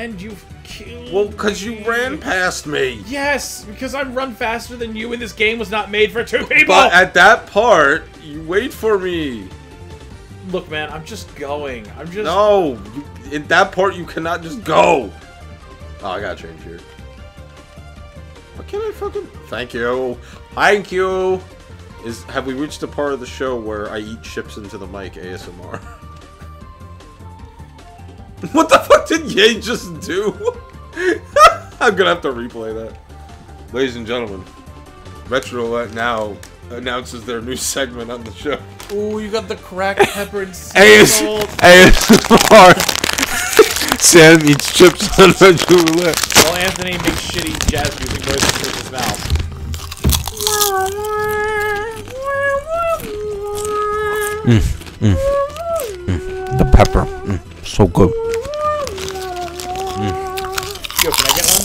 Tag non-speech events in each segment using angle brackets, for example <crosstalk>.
And you've killed Well, because you ran past me. Yes, because I run faster than you, and this game was not made for two people. But at that part, you wait for me. Look, man, I'm just going. I'm just. No, you, in that part you cannot just go. Oh, I gotta change here. What can I fucking? Thank you, thank you. Is have we reached the part of the show where I eat chips into the mic ASMR? <laughs> <laughs> what the fuck did Yae just do? <laughs> I'm gonna have to replay that. Ladies and gentlemen, Retro now announces their new segment on the show. Ooh, you got the cracked <laughs> pepper and AS salt. ASMR. Sam eats chips on Retro Roulette. While Anthony makes shitty jazz music noises with his mouth. Mm, mm, mm. The pepper. Mm, so good. Yo, can I get one?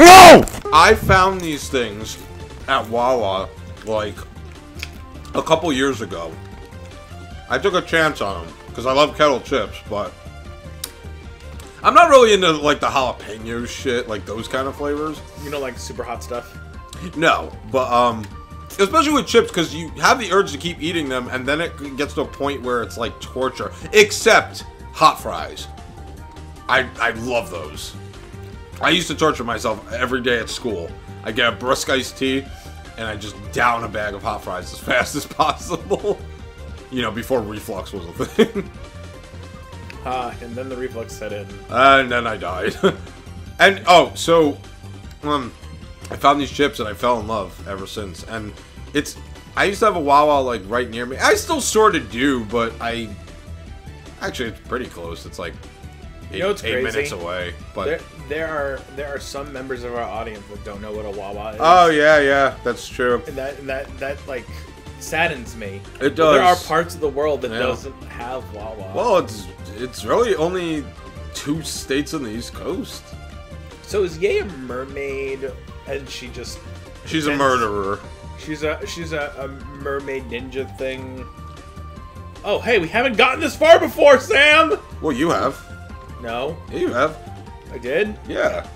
No! I found these things at Wawa like a couple years ago. I took a chance on them because I love kettle chips, but I'm not really into like the jalapeno shit, like those kind of flavors. You know, like super hot stuff. No, but um, especially with chips because you have the urge to keep eating them, and then it gets to a point where it's like torture. Except hot fries. I I love those. I used to torture myself every day at school. I get a brisk iced tea, and I just down a bag of hot fries as <laughs> fast as possible. <laughs> You know, before reflux was a thing. <laughs> Ah, and then the reflux set in. and then I died. and oh, so um, I found these chips and I fell in love ever since. And it's I used to have a Wawa like right near me. I still sort of do, but I actually it's pretty close. It's like eight, know what's eight minutes away. But There, there are there are some members of our audience that don't know what a Wawa is. oh yeah, yeah, that's true. and that and that that like saddens me. It But There are parts of the world that Yeah. doesn't have Wawa. Well, it's it's really only two states on the East Coast. so is Yae a mermaid, and she just She's a murderer. she's a she's a, a mermaid ninja thing. Oh, hey, we haven't gotten this far before, Sam. Well, you have. No, Yeah, you have. I did. Yeah.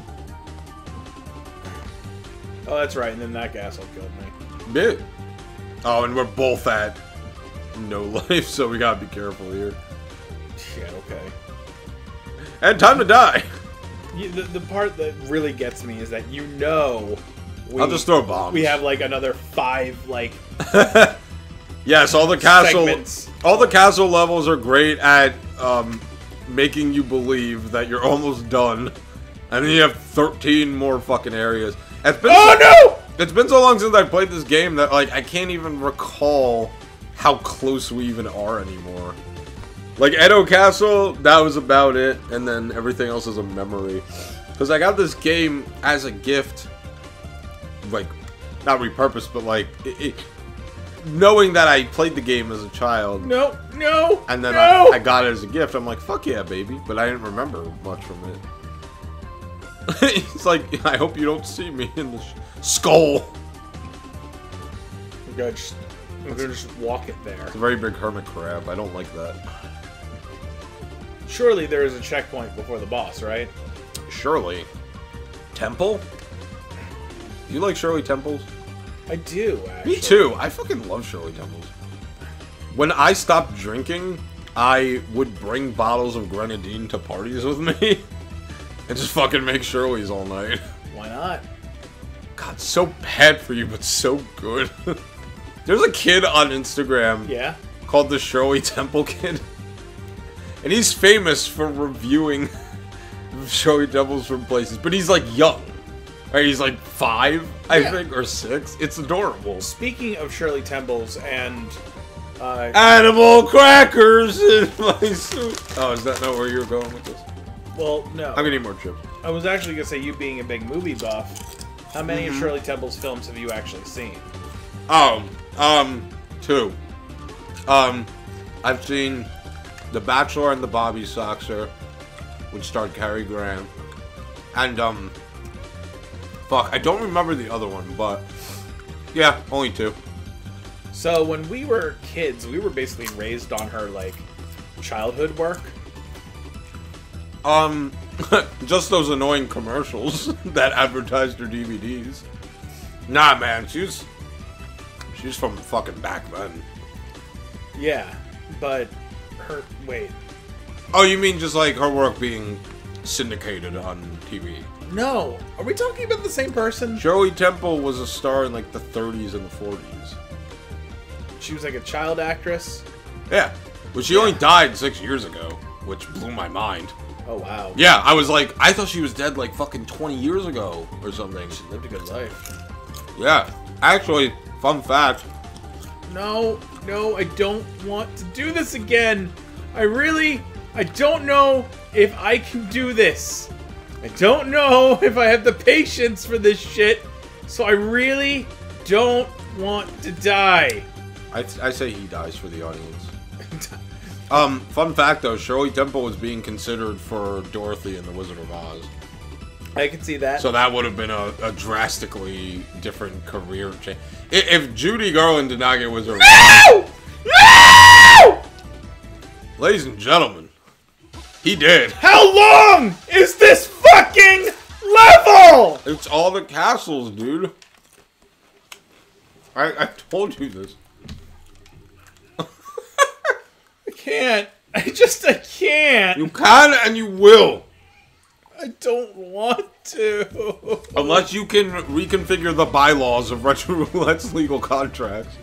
Oh, that's right. And then that asshole killed me. Bit. Oh, and we're both at no <laughs> life, so we gotta be careful here. Yeah, okay. And time to die. You, the, the part that really gets me is that you know we, I'll just throw bombs. we have like another five like <laughs> yes, all the castle, segments. all the castle levels are great at um, making you believe that you're <laughs> almost done, and then you have 13 more fucking areas. It's been Oh no! It's been so long since I played this game that like I can't even recall how close we even are anymore. Like Edo Castle, that was about it, and then everything else is a memory. Because I got this game as a gift, like not repurposed, but like it, it, knowing that I played the game as a child, No, no, and then no! I, I got it as a gift. I'm like, fuck yeah, baby! But I didn't remember much from it. <laughs> it's like I hope you don't see me in the skull. I'm gonna just, gonna just walk it there. It's a very big hermit crab. I don't like that. Surely there is a checkpoint before the boss, right? Surely. Temple? You like Shirley Temples? I do. Actually. Me too. I fucking love Shirley Temples. When I stopped drinking, I would bring bottles of grenadine to parties with me. <laughs> and just fucking make Shirley's all night. Why not? God, so bad for you, but so good. <laughs> There's a kid on Instagram Yeah. called the Shirley Temple Kid. And he's famous for reviewing <laughs> Shirley Temples from places, but he's like young. Right? He's like five, I Yeah. think, or six. It's adorable. Speaking of Shirley Temples and uh, Animal crackers in my soup. Oh, is that not where you're going with this? well, no, I'm gonna need more chips. I was actually gonna say you being a big movie buff. How many Mm-hmm. of Shirley Temple's films have you actually seen? Oh, um, two. Um, I've seen The Bachelor and the Bobby Soxer, which starred Cary Grant, and um, fuck, I don't remember the other one, but yeah, only two. So when we were kids, we were basically raised on her like childhood work. Um, <laughs> just those annoying commercials <laughs> that advertised her DVDs. Nah, man, she's she's from fucking back then. Yeah, but her wait. Oh, you mean just like her work being syndicated on TV? No, are we talking about the same person? Shirley Temple was a star in like the 30s and the 40s. She was like a child actress. Yeah, but she only died six years ago, which blew my mind. Oh wow. Yeah, I was like, I thought she was dead like fucking 20 years ago or something. She lived a good life. Yeah, actually, fun fact. No, no, I don't want to do this again. I really, I don't know if I can do this. I don't know <laughs> if I have the patience for this shit. So I really don't want to die. I, I say he dies for the audience. <laughs> Um, fun fact though, Shirley Temple was being considered for Dorothy in The Wizard of Oz. I can see that. So that would have been a, a drastically different career change. If Judy Garland did not get Wizard of Oz. no! Ladies and gentlemen, he did. How long is this fucking level? It's all the castles, dude. I, I told you this. I can't. I just, I can't. You can and you will. I don't want to. Unless you can reconfigure the bylaws of Retro Roulette's legal contracts.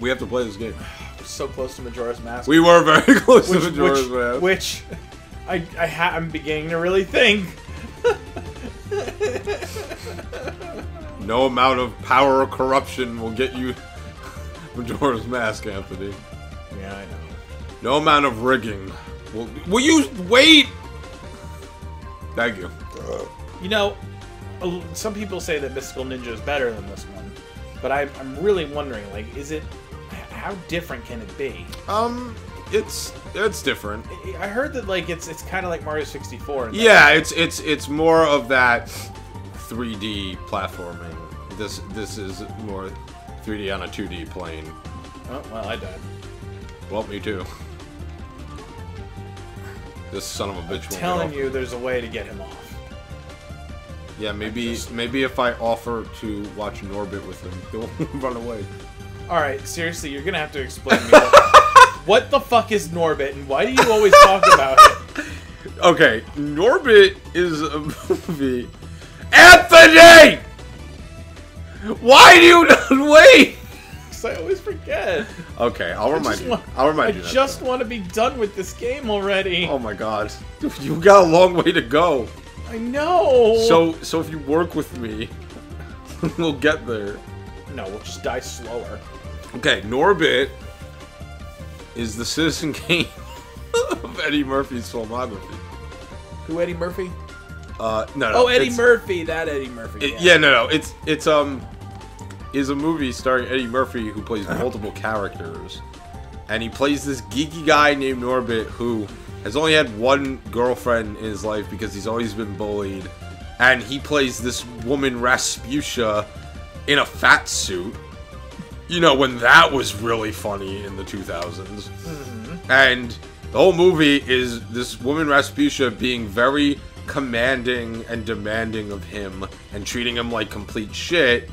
We have to play this game. so close to Majora's Mask. We were very <laughs> close which, to Majora's which, Mask. which I, I ha- I'm beginning to really think. No amount of power or corruption will get you Majora's Mask, Anthony. Yeah, I know. No amount of rigging. Will, will you wait? Thank you. You know, some people say that Mystical Ninja is better than this one, but I, I'm really wondering, like, is it? How different can it be? Um, it's it's different. I- heard that like it's it's kind of like Mario 64. in that- Yeah, it's it's it's more of that 3D platforming. This this is more 3D on a 2D plane. Oh, well, I died. Well, me too. This son of a bitch get Telling you, there's a way to get him off. Yeah, maybe just- maybe if I offer to watch Norbit with him, <laughs> he'll run away. All right, seriously, you're gonna have to explain me what, what the fuck is Norbit and why do you always talk about it? <laughs> Okay, Norbit is a <laughs> movie. Anthony! Why do you not <laughs> wait? 'Cause I always forget. Okay, I'll remind you. want- I'll remind I you. next just time. want to be done with this game already. Oh my god, you got a long way to go. I know. So, so if you work with me, we'll get there. no, we'll just die slower. Okay, Norbit is the Citizen Kane of Eddie Murphy's filmography. Who Eddie Murphy? Uh, no, no. Oh, Eddie Murphy. That Eddie Murphy. it- yeah, no, no. It's it's um, is a movie starring Eddie Murphy who plays multiple characters, and he plays this geeky guy named Norbit who has only had one girlfriend in his life because he's always been bullied, and he plays this woman Rasputia in a fat suit. You know when that was really funny in the 2000s. Mm-hmm. And the whole movie is this woman Rasputia being very commanding and demanding of him and treating him like complete shit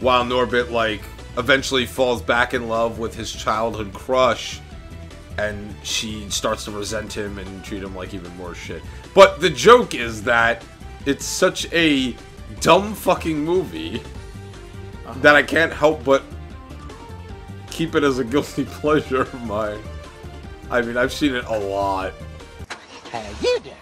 while Norbit like eventually falls back in love with his childhood crush and she starts to resent him and treat him like even more shit. But the joke is that it's such a dumb fucking movie uh-huh. that I can't help but keep it as a guilty <laughs> pleasure of mine. I mean, I've seen it a lot. How you doing?